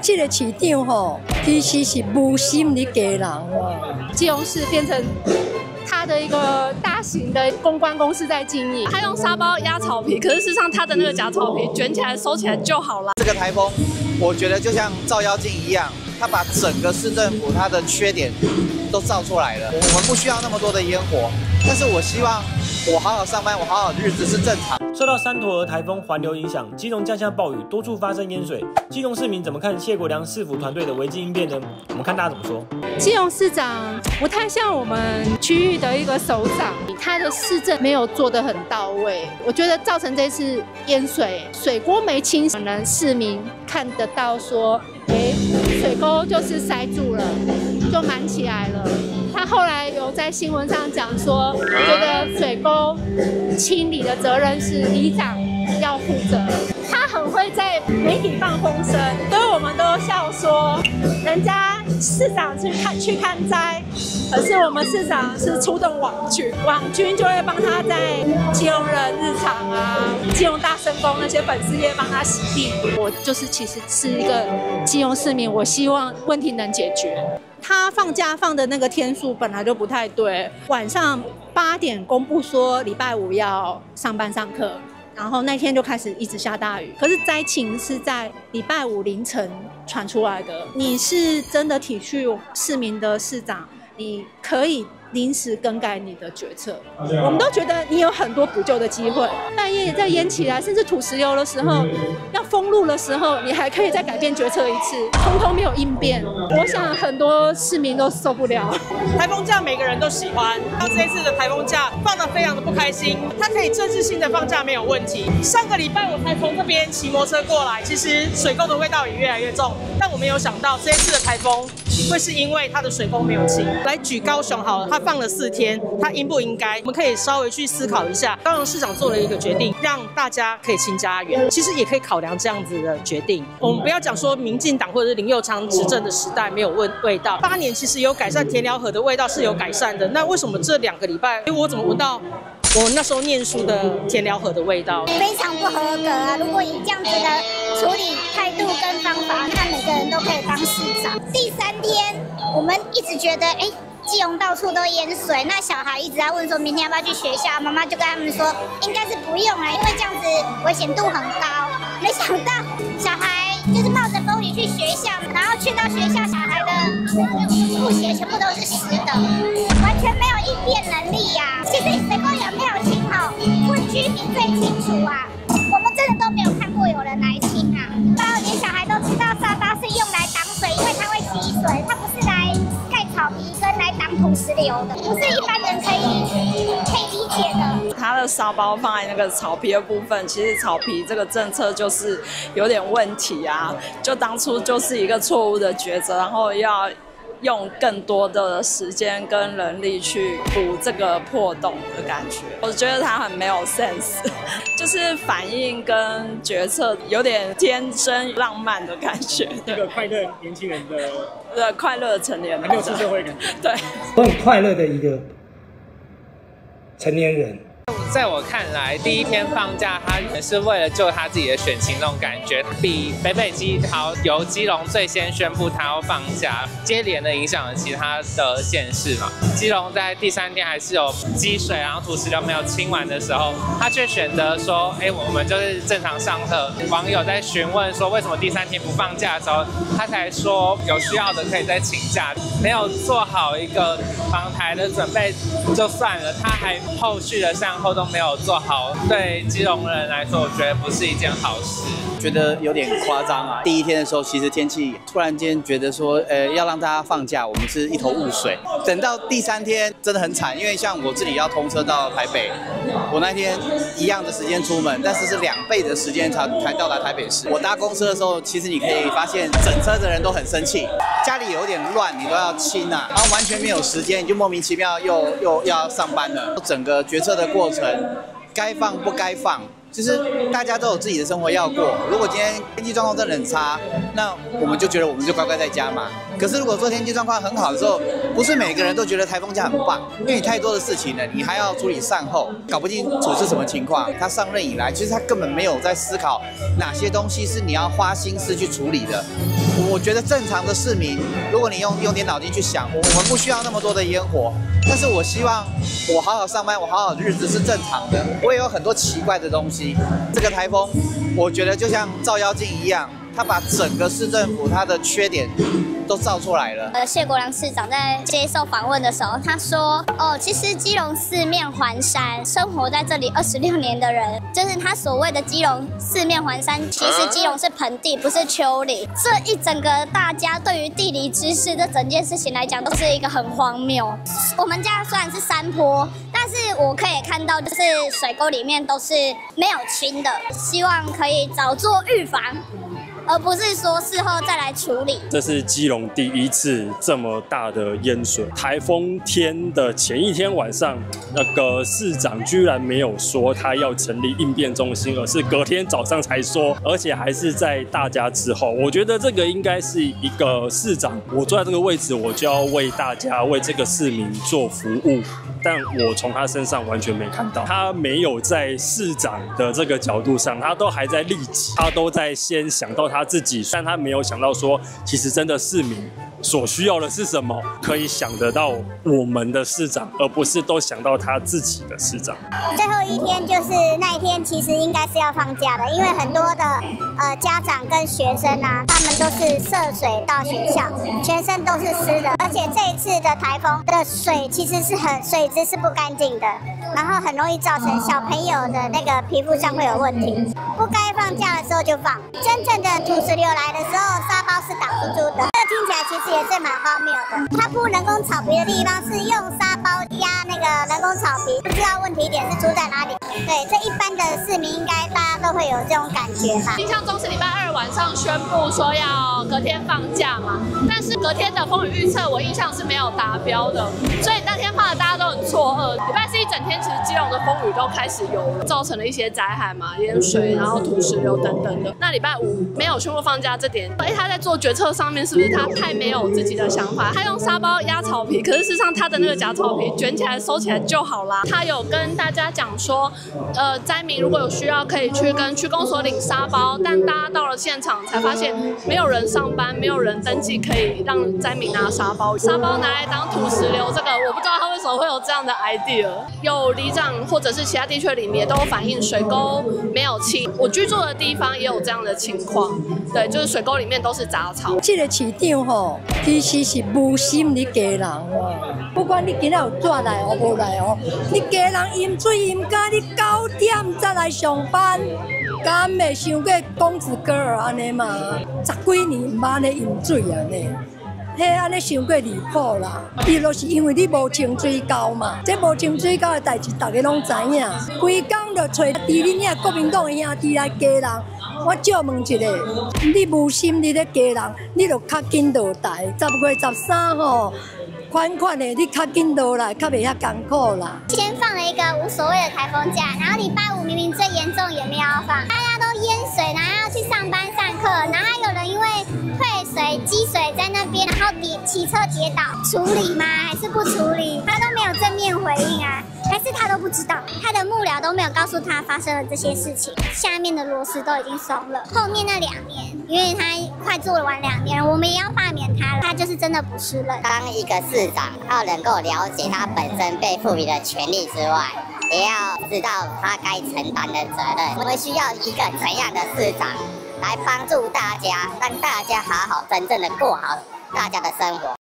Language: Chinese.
这个市长吼，其实是无心的给人哦。基隆市变成他的一个大型的公关公司在经营，他用沙包压草皮，可是事实上他的那个假草皮卷起来收起来就好了。这个台风，我觉得就像照妖镜一样，它把整个市政府它的缺点都照出来了。我们不需要那么多的烟火，但是我希望我好好上班，我好好的日子是正常。受到三坨儿台风环流影响，基隆降下暴雨，多处发生淹水。基隆市民怎么看谢国良市府团队的危机应变呢？我们看大家怎么说。基隆市长不太像我们区域的一个首长，他的市政没有做得很到位。我觉得造成这次淹水，水沟没清，可能市民看得到说，哎，水沟就是塞住了，就满起来了。他后来有在新闻上讲说，觉得水沟清理的责任是里长要负责。他很会在媒体放风声，所以我们都笑说，人家市长去看去看灾，可是我们市长是出动网军，网军就会帮他在救人、基隆大圣宫那些粉丝也帮他洗地。我就是其实是一个金融市民，我希望问题能解决。他放假放的那个天数本来就不太对，晚上八点公布说礼拜五要上班上课，然后那天就开始一直下大雨。可是灾情是在礼拜五凌晨传出来的。你是真的体恤市民的市长，你可以。临时更改你的决策，我们都觉得你有很多补救的机会。半夜在淹起来，甚至土石流的时候，要封路的时候，你还可以再改变决策一次，通通没有应变。我想很多市民都受不了。台风假每个人都喜欢，他这一次的台风假放得非常的不开心。他可以政治性的放假没有问题。上个礼拜我才从这边骑摩托车过来，其实水沟的味道也越来越重。但我没有想到这一次的台风会是因为它的水沟没有清。来举高雄好了，他。放了四天，他应不应该？我们可以稍微去思考一下。高雄市长做了一个决定，让大家可以清家园，其实也可以考量这样子的决定。我们不要讲说民进党或者是林佑昌执政的时代没有味味道，八年其实有改善，田寮河的味道是有改善的。那为什么这两个礼拜，哎，我怎么闻到我那时候念书的田寮河的味道？非常不合格啊！如果以这样子的处理态度跟方法，那每个人都可以当市长。第三天，我们一直觉得，哎。基隆到处都淹水，那小孩一直在问说，明天要不要去学校？妈妈就跟他们说，应该是不用了，因为这样子危险度很高。没想到小孩就是冒着风雨去学校，然后去到学校，小孩的布鞋全部都是湿的，完全没有应变能力呀。其实水沟有没有清好，问居民最清楚啊。不是一般人可以可以理解的。他的沙包放在那个草皮的部分，其实草皮这个政策就是有点问题啊，就当初就是一个错误的抉择，然后要。用更多的时间跟人力去补这个破洞的感觉，我觉得他很没有 sense，就是反应跟决策有点天真浪漫的感觉。一个快乐年轻人的，对，快乐成年人，没有出社会感，对，我很快乐的一个成年人。在我看来，第一天放假，他也是为了救他自己的选情那种感觉。比北北基桃由基隆最先宣布他要放假，接连的影响了其他的县市嘛。基隆在第三天还是有积水，然后土石流没有清完的时候，他却选择说：“哎，我们就是正常上课。”网友在询问说为什么第三天不放假的时候，他才说有需要的可以再请假。没有做好一个防台的准备就算了，他还后续的善后。都没有做好，对金融人来说，我觉得不是一件好事。觉得有点夸张啊！第一天的时候，其实天气突然间觉得说，呃，要让大家放假，我们是一头雾水。等到第三天，真的很惨，因为像我自己要通车到台北，我那天一样的时间出门，但是是两倍的时间才才到达台北市。我搭公车的时候，其实你可以发现，整车的人都很生气，家里有点乱，你都要清啊，然后完全没有时间，你就莫名其妙又又要上班了。整个决策的过程。该放不该放，就是大家都有自己的生活要过。如果今天天气状况真的很差，那我们就觉得我们就乖乖在家嘛。可是如果说天气状况很好的时候，不是每个人都觉得台风假很棒，因为你太多的事情了，你还要处理善后，搞不清楚是什么情况。他上任以来，其实他根本没有在思考哪些东西是你要花心思去处理的。我觉得正常的市民，如果你用用点脑筋去想，我们不需要那么多的烟火，但是我希望我好好上班，我好好的日子是正常的。我也有很多奇怪的东西。这个台风，我觉得就像照妖镜一样，它把整个市政府它的缺点。都造出来了。呃，谢国良市长在接受访问的时候，他说：“哦，其实基隆四面环山，生活在这里二十六年的人，就是他所谓的基隆四面环山，其实基隆是盆地，不是丘陵。这一整个大家对于地理知识这整件事情来讲，都是一个很荒谬。我们家虽然是山坡，但是我可以看到，就是水沟里面都是没有清的，希望可以早做预防。”而不是说事后再来处理。这是基隆第一次这么大的淹水。台风天的前一天晚上，那个市长居然没有说他要成立应变中心，而是隔天早上才说，而且还是在大家之后。我觉得这个应该是一个市长，我坐在这个位置，我就要为大家、为这个市民做服务。但我从他身上完全没看到，他没有在市长的这个角度上，他都还在利己，他都在先想到他。他自己，但他没有想到说，其实真的市民。所需要的是什么？可以想得到我们的市长，而不是都想到他自己的市长。最后一天就是那一天，其实应该是要放假的，因为很多的呃家长跟学生啊，他们都是涉水到学校，全身都是湿的，而且这一次的台风的水其实是很水质是不干净的，然后很容易造成小朋友的那个皮肤上会有问题。不该放假的时候就放，真正的土石流来的时候，沙包是挡不住的。听起来其实。也是蛮荒谬的。它铺人工草皮的地方是用沙包压那个人工草皮，不知道问题点是出在哪里。对，这一般的市民应该会有这种感觉吧。印象中是礼拜二晚上宣布说要隔天放假嘛，但是隔天的风雨预测我印象是没有达标的，所以那天放的大家都很错愕。礼拜四一整天其实基隆的风雨都开始有造成了一些灾害嘛，淹水，然后土石流等等的。那礼拜五没有宣布放假这点，哎，他在做决策上面是不是他太没有？有自己的想法，他用沙包压草皮，可是事实上他的那个假草皮卷起来收起来就好啦。他有跟大家讲说，呃，灾民如果有需要可以去跟去公所领沙包，但大家到了现场才发现没有人上班，没有人登记可以让灾民拿沙包。沙包拿来当土石流，这个我不知道他为什么会有这样的 idea。有里长或者是其他地区里面都有反映水沟没有清，我居住的地方也有这样的情况。对，就是水沟里面都是杂草。这个市长吼。其实是无心你家人哦，不管你今日有转来哦无来哦，你家人饮水饮到你九点再来上班，敢会想过公子哥儿安尼嘛？十几年毋捌咧饮水啊呢？迄安尼想过离谱啦！伊就是因为你无清水沟嘛，这无清水沟的代志，大家拢知影。规工就找伫你遐国民党的兄弟来家人。我借问一下，你无心你咧家人，你就较紧倒台。十月十三号，款款的你较紧落来，较袂遐艰苦啦。先放了一个无所谓的台风假，然后礼拜五明明最严重也没有放，大家都淹水，然后要去上班上课，然后还有人因为退水积水在那边，然后跌骑车跌倒，处理吗？还是不处理？他都没有正面回应啊。还是他都不知道，他的幕僚都没有告诉他发生了这些事情，下面的螺丝都已经松了。后面那两年，因为他快做完两年，我们也要罢免他了。他就是真的不是人。当一个市长，要能够了解他本身被赋予的权利之外，也要知道他该承担的责任。我们需要一个怎样的市长来帮助大家，让大家好好真正的过好大家的生活。